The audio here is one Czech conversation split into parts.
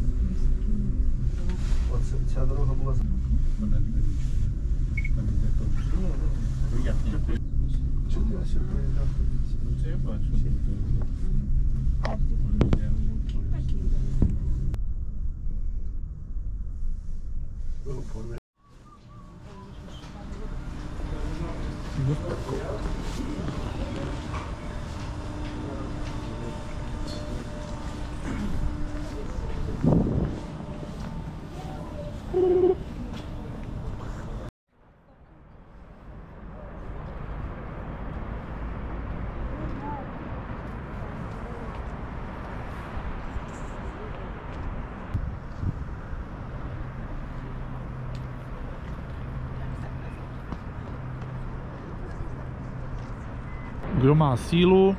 Вон, і гори, туди ми говоримо. Оце ця дорога була за. Чого я ще приїжджав? Це я бачу. Kdo má sílu,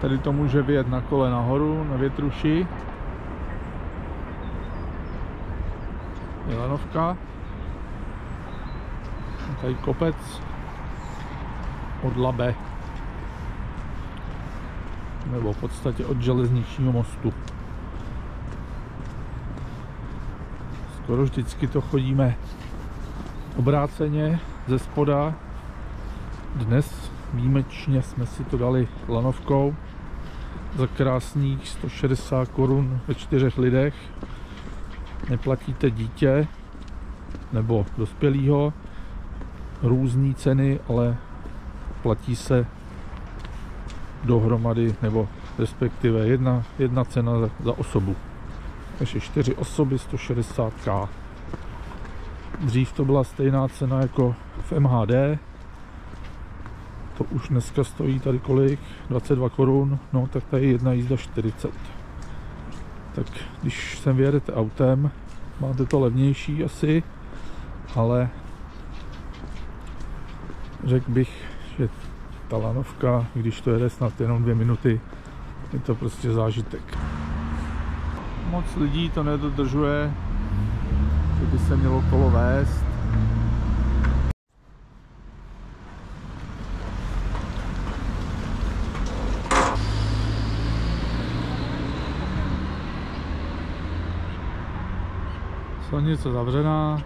tady to může vyjet na kole nahoru, na větruši. Milanovka. Tady kopec od Labe. Nebo v podstatě od železničního mostu. Skoro vždycky to chodíme obráceně ze spoda. Dnes výjimečně jsme si to dali lanovkou za krásných 160 korun ve čtyřech lidech. Neplatíte dítě nebo dospělýho, různé ceny, ale platí se dohromady, nebo respektive jedna, jedna cena za, za osobu. Takže čtyři osoby 160k. Dřív to byla stejná cena jako v MHD, to už dneska stojí tady kolik? 22 korun, no tak tady jedna jízda 40. Tak když sem vyjedete autem, máte to levnější asi, ale řekl bych, že ta lanovka, když to jede snad jenom dvě minuty, je to prostě zážitek. Moc lidí to nedodržuje, že by se mělo kolo vést. Silnice zavřená.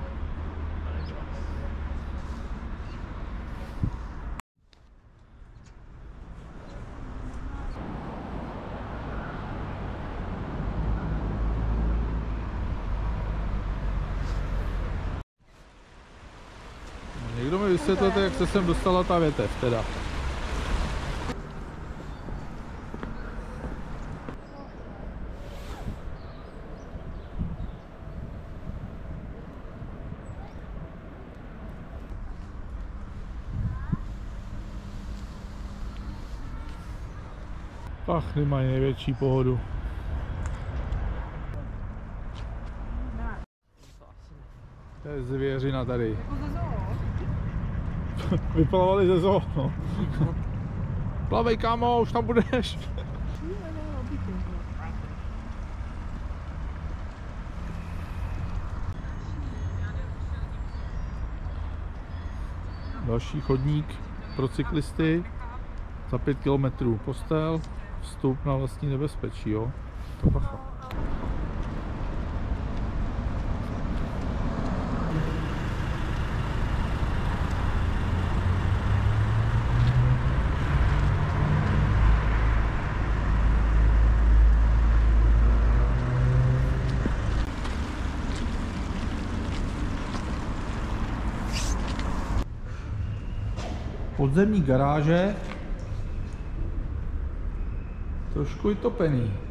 Někdo mi vysvětlete, jak se sem dostala ta větev teda. Pachny mají největší pohodu. To je zvěřina tady. Vypalovali ze zoo, no. Plavej kámo, už tam budeš. Další chodník pro cyklisty. Za 5 km postel, vstup na vlastní nebezpečí, jo. To bacha. Podzemní garáže Trošku e topení.